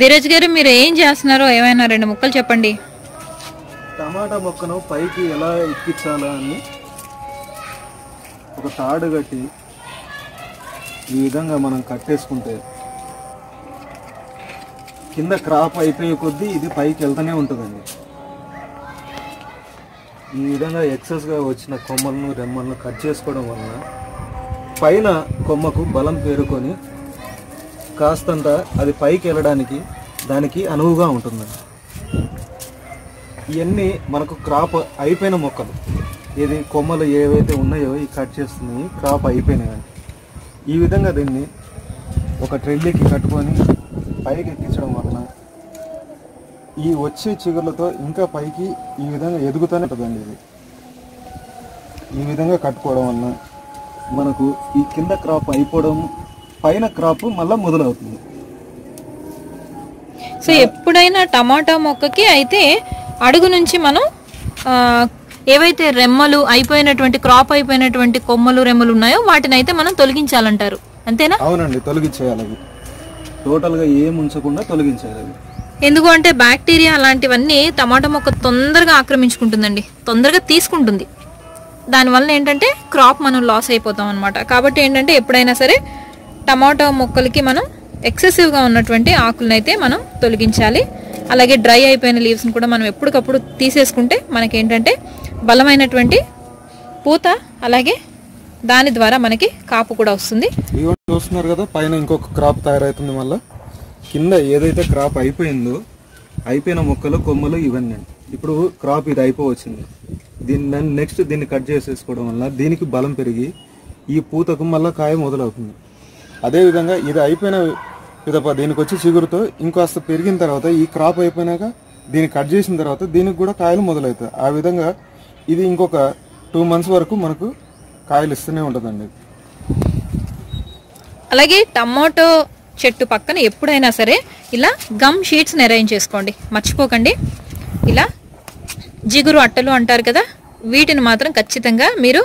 ధీరజ్ గారు మీరు ఏం చేస్తున్నారో ఏమైనా రెండు ముక్కలు చెప్పండి. టమాటా మొక్కను పైకి ఎలా ఎక్కించాలా అని ఒక తాడు కట్టి ఈ విధంగా మనం కట్టేసుకుంటే కింద క్రాప్ అయిపోయే కొద్దీ ఇది పైకి వెళ్తూనే ఉంటుందండి. ఈ విధంగా ఎక్సెస్గా వచ్చిన కొమ్మలను రెమ్మలను కట్ చేసుకోవడం వలన పైన కొమ్మకు బలం పేరుకొని కాస్తంత అది పైకి వెళ్ళడానికి దానికి అనువుగా ఉంటుందండి ఇవన్నీ మనకు క్రాప్ అయిపోయిన మొక్కలు. ఇది కొమ్మలు ఏవైతే ఉన్నాయో ఈ కట్ చేస్తున్నాయి క్రాప్ అయిపోయినాయి ఈ విధంగా దీన్ని ఒక ట్రెల్లీకి కట్టుకొని పైకి ఎక్కించడం వలన ఈ వచ్చే చిగుర్లతో ఇంకా పైకి ఈ విధంగా ఎదుగుతూనే ఉంటుందండి ఇది. ఈ విధంగా కట్టుకోవడం వలన మనకు ఈ కింద క్రాప్ అయిపోవడం పైన క్రాప్ మళ్ళీ మొదలవుతుంది. సో ఎప్పుడైనా టమాటా మొక్కకి అయితే అడుగు నుంచి మనం ఏవైతే రెమ్మలు అయిపోయినటువంటి క్రాప్ అయిపోయినటువంటి కొమ్మలు రెమ్మలు ఉన్నాయో వాటిని అయితే మనం తొలగించాలంటారు. అంతేనా? అవునండి తొలగించేయాలి అవి. టోటల్గా ఏం ఉంచకుండా తొలగించేయాలి అవి. ఎందుకు అంటే బ్యాక్టీరియా అలాంటివన్నీ టమాటా మొక్క తొందరగా ఆక్రమించుకుంటుందండి. తొందరగా తీసుకుంటుంది. దానివల్ల ఏంటంటే క్రాప్ మనం లాస్ అయిపోతాం అనమాట కాబట్టి ఏంటంటే ఎప్పుడైనా సరే టమాటా మొక్కలకి మనం ఎక్సెసివ్గా ఉన్నటువంటి ఆకులను అయితే మనం తొలగించాలి. అలాగే డ్రై అయిపోయిన లీవ్స్ని కూడా మనం ఎప్పటికప్పుడు తీసేసుకుంటే మనకేంటంటే బలమైనటువంటి పూత అలాగే దాని ద్వారా మనకి కాపు కూడా వస్తుంది. చూస్తున్నారు కదా పైన ఇంకొక క్రాప్ తయారవుతుంది మళ్ళీ. కింద ఏదైతే క్రాప్ అయిపోయిందో అయిపోయిన మొక్కలు కొమ్మలు ఇవన్నీ. ఇప్పుడు క్రాప్ ఇది అయిపోవచ్చింది. దీన్ని నెక్స్ట్ దీన్ని కట్ చేసేసుకోవడం వల్ల దీనికి బలం పెరిగి ఈ పూతకు మళ్ళీ కాయ మొదలవుతుంది. అదేవిధంగా ఇది అయిపోయిన పిదప దీనికి వచ్చి చిగురుతో ఇంకాస్త పెరిగిన తర్వాత ఈ క్రాప్ అయిపోయినాక దీన్ని కట్ చేసిన తర్వాత దీనికి కూడా కాయలు మొదలవుతాయి. ఆ విధంగా ఇది ఇంకొక టూ మంత్స్ వరకు మనకు కాయలు ఇస్తూనే ఉంటుందండి. అలాగే టమాటో చెట్టు పక్కన ఎప్పుడైనా సరే ఇలా గమ్ షీట్స్ని అరేంజ్ చేసుకోండి. మర్చిపోకండి. ఇలా జిగురు అట్టలు అంటారు కదా వీటిని మాత్రం ఖచ్చితంగా మీరు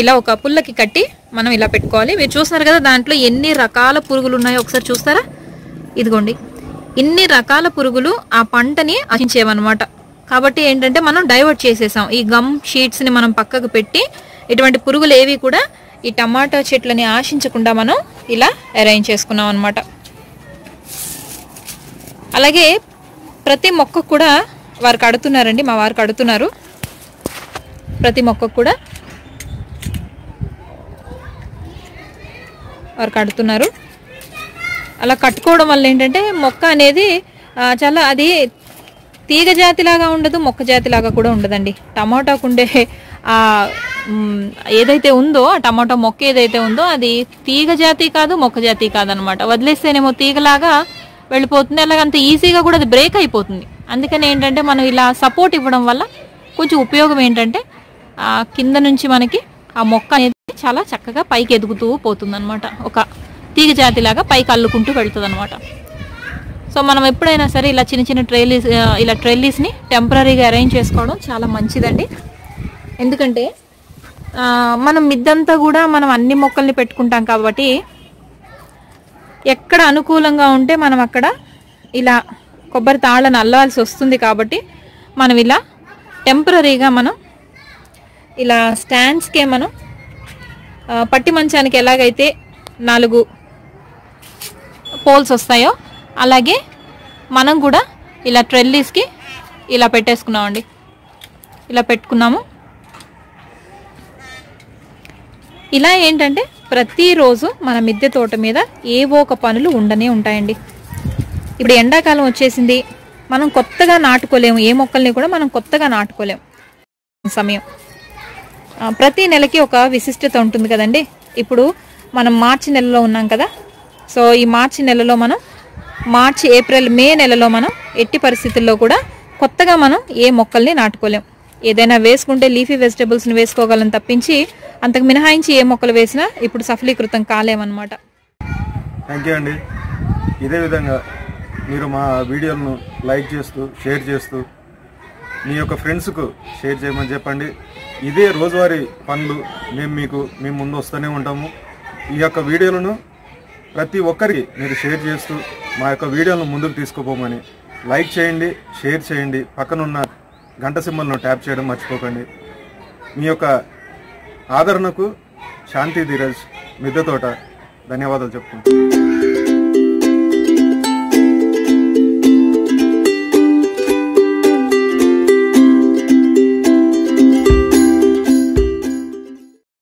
ఇలా ఒక పుల్లకి కట్టి మనం ఇలా పెట్టుకోవాలి. మీరు చూస్తున్నారు కదా దాంట్లో ఎన్ని రకాల పురుగులు ఉన్నాయో ఒకసారి చూస్తారా? ఇదిగోండి. ఇన్ని రకాల పురుగులు ఆ పంటని ఆశించేవన్నమాట కాబట్టి ఏంటంటే మనం డైవర్ట్ చేసేసాం. ఈ గమ్ షీట్స్ని మనం పక్కకు పెట్టి ఇటువంటి పురుగులు ఏవి కూడా ఈ టమాటా చెట్లని ఆశించకుండా మనం ఇలా అరేంజ్ చేసుకున్నాం అనమాట అలాగే ప్రతి మొక్కకు కూడా వారు కడుతున్నారండి మా వారు కడుతున్నారు. ప్రతి మొక్కకు కూడా వారు కడుతున్నారు. అలా కట్టుకోవడం వల్ల ఏంటంటే మొక్క అనేది చాలా అది తీగ జాతిలాగా ఉండదు మొక్క జాతిలాగా కూడా ఉండదండి. టమాటాకు ఉండే ఆ ఏదైతే ఉందో ఆ టమాటా మొక్క ఏదైతే ఉందో అది తీగ జాతి కాదు మొక్క జాతి కాదనమాట. వదిలేస్తేనేమో తీగలాగా వెళ్ళిపోతుంది. అలాగే అంత ఈజీగా కూడా అది బ్రేక్ అయిపోతుంది. అందుకని ఏంటంటే మనం ఇలా సపోర్ట్ ఇవ్వడం వల్ల కొంచెం ఉపయోగం ఏంటంటే ఆ కింద నుంచి మనకి ఆ మొక్క అనేది చాలా చక్కగా పైకి ఎదుగుతూ పోతుందనమాట ఒక తీగ జాతిలాగా పైకి అల్లుకుంటూ వెళ్తుంది సో మనం ఎప్పుడైనా సరే ఇలా చిన్న చిన్న ట్రైలీస్ ఇలా ట్రైలీస్ని టెంపరీగా అరేంజ్ చేసుకోవడం చాలా మంచిదండి. ఎందుకంటే మనం మిద్దంతా కూడా మనం అన్ని మొక్కల్ని పెట్టుకుంటాం కాబట్టి ఎక్కడ అనుకూలంగా ఉంటే మనం అక్కడ ఇలా కొబ్బరి తాళ్ళను అల్లాల్సి వస్తుంది కాబట్టి మనం ఇలా టెంపరీగా మనం ఇలా స్టాండ్స్కే మనం పట్టి మంచానికి ఎలాగైతే నాలుగు పోల్స్ వస్తాయో అలాగే మనం కూడా ఇలా ట్రెల్లీస్కి ఇలా పెట్టేసుకున్నామండి. ఇలా పెట్టుకున్నాము. ఇలా ఏంటంటే ప్రతిరోజు మన మిద్దె తోట మీద ఏవో ఒక పనులు ఉండనే ఉంటాయండి. ఇప్పుడు ఎండాకాలం వచ్చేసింది. మనం కొత్తగా నాటుకోలేము. ఏ మొక్కల్ని కూడా మనం కొత్తగా నాటుకోలేము. సమయం. ప్రతి నెలకి ఒక విశిష్టత ఉంటుంది కదండి. ఇప్పుడు మనం మార్చి నెలలో ఉన్నాం కదా. సో ఈ మార్చి నెలలో మనం మార్చి ఏప్రిల్ మే నెలలో మనం ఎట్టి పరిస్థితుల్లో కూడా కొత్తగా మనం ఏ మొక్కల్ని నాటుకోలేం. ఏదైనా వేసుకుంటే లీఫీ వెజిటబుల్స్ని వేసుకోగలం తప్పించి అంతకు మినహాయించి ఏ మొక్కలు వేసినా ఇప్పుడు సఫలీకృతం కాలేమన్నమాట. థ్యాంక్ యూ అండి. ఇదే విధంగా మీరు మా వీడియోలను లైక్ చేస్తూ షేర్ చేస్తూ మీ యొక్క ఫ్రెండ్స్కు షేర్ చేయమని చెప్పండి. ఇదే రోజువారీ పనులు. మేము మీకు మేము ముందు వస్తూనే ఉంటాము. ఈ యొక్క వీడియోలను ప్రతి ఒక్కరికి మీరు షేర్ చేస్తూ మా యొక్క వీడియోలను ముందుకు తీసుకుపోమని లైక్ చేయండి షేర్ చేయండి. పక్కనున్న గంట సింబల్ను ట్యాప్ చేయడం మర్చిపోకండి. మీ యొక్క ఆదరణకు శాంతి ధీరజ్ మిద్దె తోట ధన్యవాదాలు చెప్పుకుంటాను